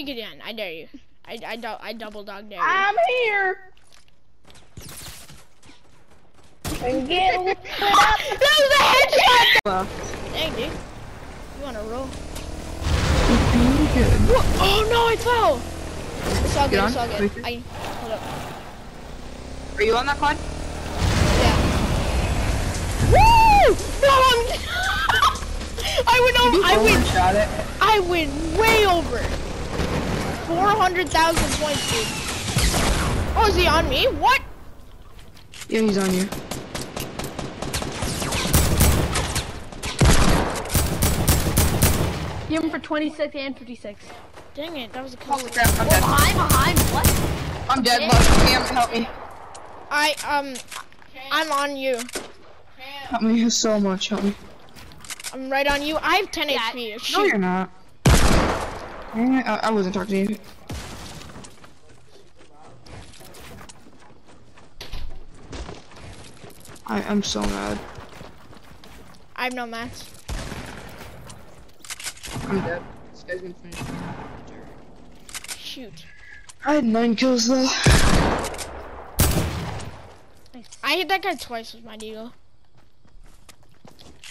Peek again. I dare you. I I, do, I double dog dare you. I'm here. And get lit up. that was a headshot. Well, Dang, dude. You wanna roll? What? Oh no, I fell. It's all good. It's all good. I hold up. Are you on that quad? Yeah. Woo! No, I'm. I went over. I went. shot it. I went way over. Four hundred thousand points, dude. Oh, is he on me? What? Yeah, he's on you. Give him for 26 and 56. Dang it, that was a close. Holy crap, I'm dead. Behind, behind, what? I'm dead, look. Cam, help me. I um, I'm on you. Help me so much, help me. I'm right on you. I have 10 Yeah. HP. No, you're not. I, I wasn't talking to you. I, I'm so mad. I have no mats. I'm dead. This guy's gonna finish me. Shoot. I had nine kills though. I hit that guy twice with my needle.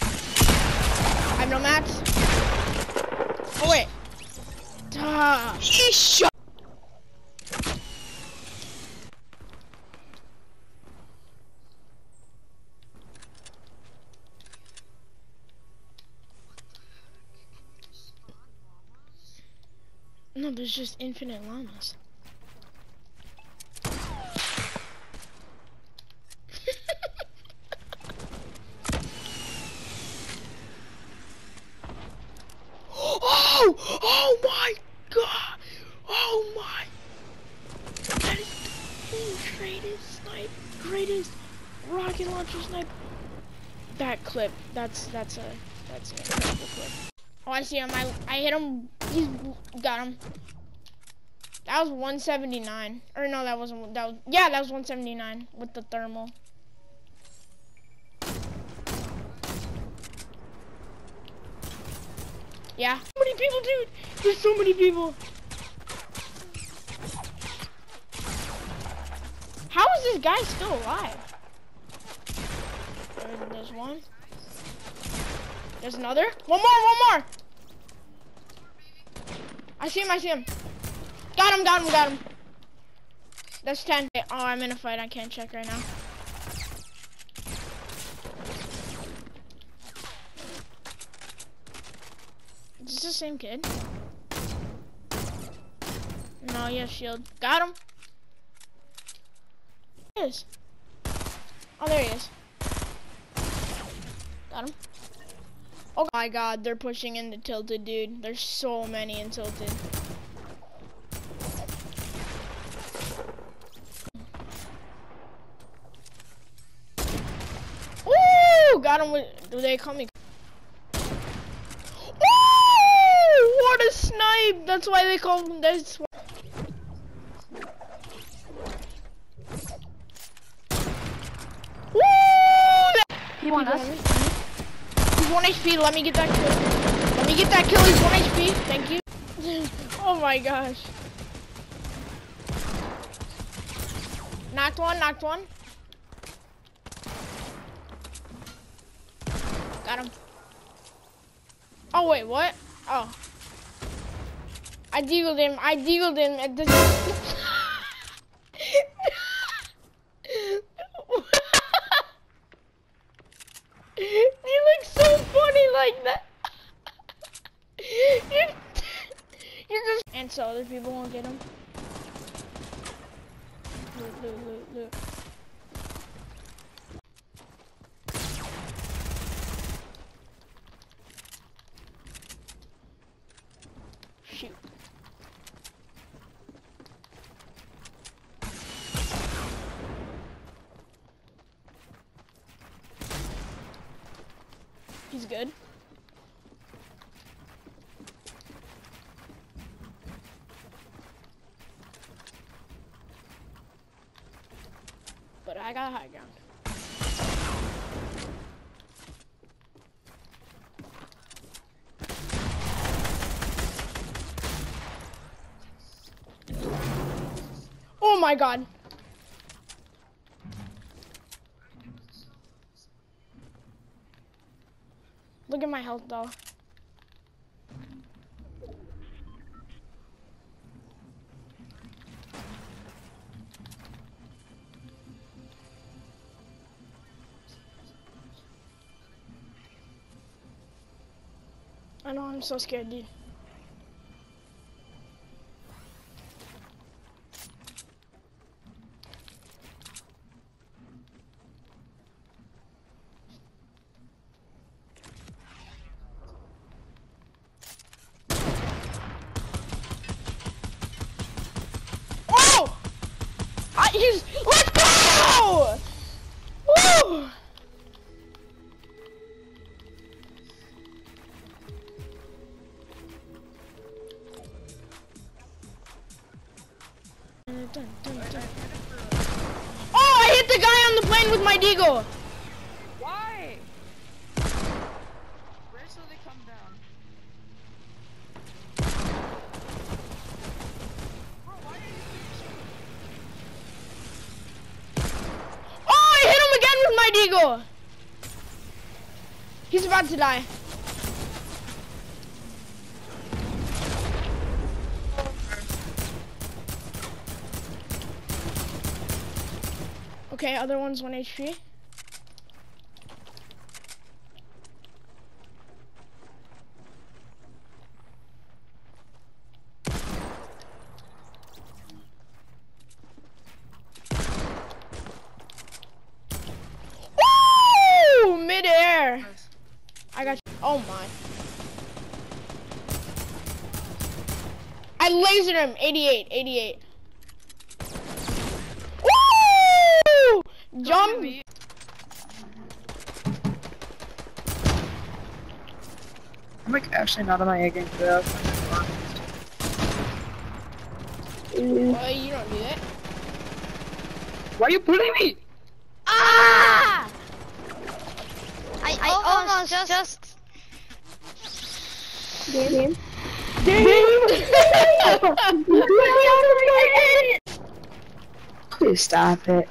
I have no match. Oh wait. Duh. He shot. No, there's just infinite llamas. oh! Oh my god! Oh my! That is the greatest snipe, greatest rocket launcher snipe. That clip, that's that's a that's an incredible clip. Oh, I see him. I I hit him. He's got him. That was 179. Or no, that wasn't. That was yeah, that was 179 with the thermal. Yeah. So many people, dude. There's so many people. How is this guy still alive? There- there's one. There's another. One more, one more. I see him, I see him. Got him, got him, got him. That's 10. Oh, I'm in a fight. I can't check right now. Is this the same kid? No, he has shield. Got him. Is. Oh, there he is. Got him. Oh my god, they're pushing into Tilted, dude. There's so many in Tilted. Woo! Got him with. Do they call me? Woo! What a snipe! That's why they call him this. Woo! Want us. He's 1 HP. Let me get that kill. Let me get that kill. He's 1 HP. Thank you. oh my gosh. Knocked one. Knocked one. Got him. Oh wait, what? Oh. I deagled him. I deagled him at this. you look so funny like that. You're, just. And so other people won't get loot. Shoot. He's good. got high ground. Oh my god. Look at my health though. I know, I'm so scared, dude. With my deagle. Why? Where shall they come down? Bro, why are you Oh, I hit him again with my deagle. He's about to die. Okay, other one's one HP. Woo! Midair. I got you. Oh my. I lasered him. 88, 88. Woo! Jump. I'm like actually not on my A game for that. Well, you don't do that. Why are you bullying me? Ah! I, I almost, just, Please stop it.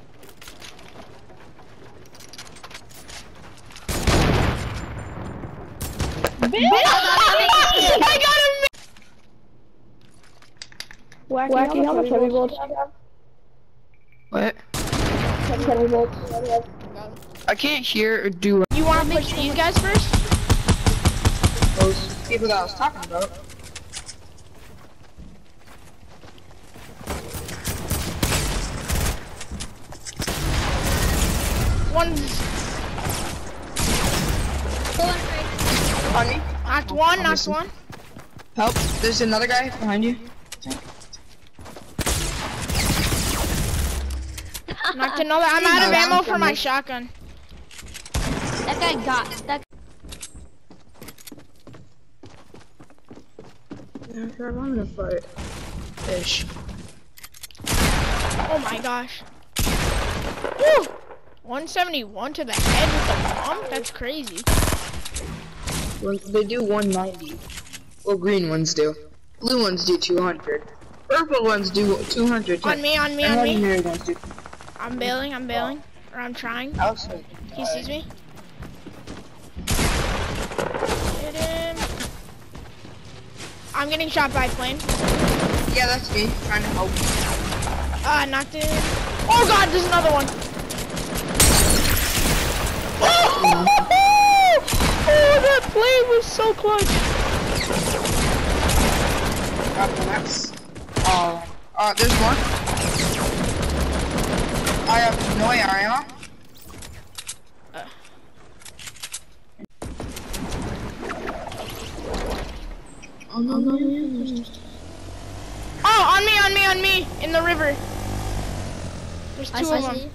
I got him! Wacky, how much heavy bolts do you have? What? Heavy bolts. I can't hear or do You want to push these guys first? those people that I was talking about. One, On me. Knocked one, knocked one. Help. There's another guy behind you. Knocked another. I'm out of ammo for my shotgun. That guy got that. Yeah, I'm gonna fight. Fish. Oh my gosh. Woo! 171 to the head with the bomb? That's crazy. Well, they do 190. Well, green ones do. Blue ones do 200. Purple ones do 200. On me, on me, and on me. ones do. I'm bailing, I'm bailing. Or I'm trying. Outside. He sees me. Hit him. I'm getting shot by a plane. Yeah, that's me. Trying to help. Ah, knocked him. Oh god, there's another one. Was so close. Got the next. Oh. Uh, there's one. I have no ammo. Oh no no no! Oh, on me, on me, on me, in the river. There's two of them.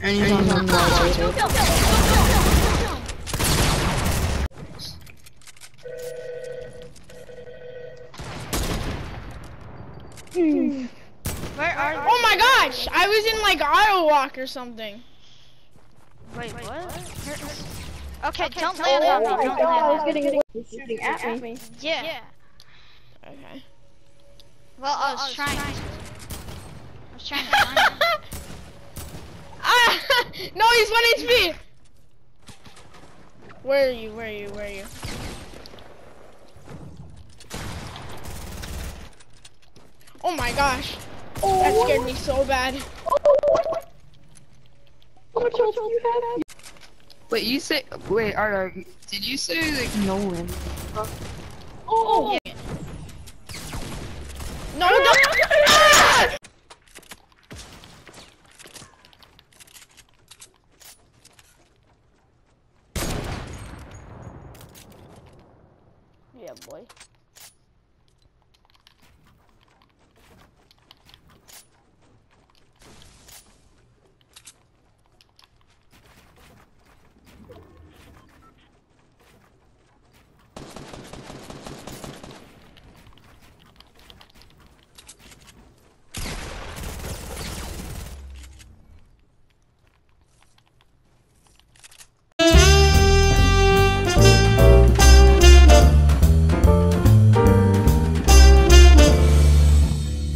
And he's on the Oh my gosh, I was in like auto walk or something. Wait, what? Okay, don't Oh land on me. Don't god, I was land on me. getting shooting at me. Yeah. Okay. Well, I was trying to. was trying to find ah! No, he's 1 HP! Where are you? Where are you? Where are you? Oh my gosh. That scared me so bad. Wait, you say wait, Arda, did you say like no win? Oh. Yeah. No, no, Ah! Yeah, boy.